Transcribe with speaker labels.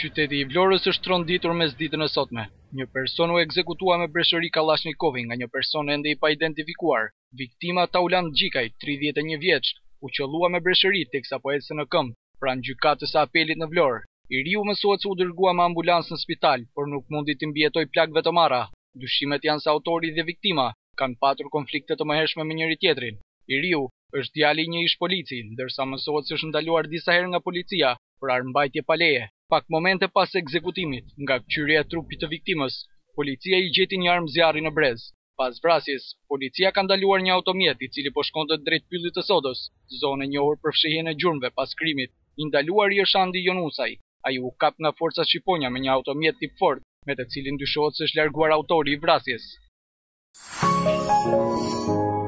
Speaker 1: Qyteti i Vlorës është tronditur mesditën e sotme. Një person u ekzekutua me breshëri kallashnikovi nga një person ende i paidentifikuar. Viktima, Taulant Gjikaj, tridhjetë e një vjeç, u qëllua me breshëri teksa po ecte në këmbë, pranë Gjykatës së Apelit në Vlorë. I riu mësohet se u dërgua me ambulancë në spital, por nuk mundi t'i mbijetojë plagëve të marra. Dyshimet janë se autori dhe viktima kanë patur konflikte të mëhershme me njëri-tjetrin. I riu është djali i një ish-polici, ndërsa mësohet se është ndaluar disa herë nga policia për armëmbajtje pa leje. Pak momente pas ekzekutimit, nga këqyrja e trupit të viktimës, policia i gjeti një armë zjarri në brez. Pas vrasjes, policia ka ndaluar një automjet i cili po shkonte drejt Pyllit të Sodës, zonë e njohur për fshehjen e gjurmëve pas krimit. I ndaluari është Andi Jonusaj. Ai u kap nga forcat Shqiponja me një automjet tip Ford, me të cilin dyshohet se është larguar autori i vrasjes.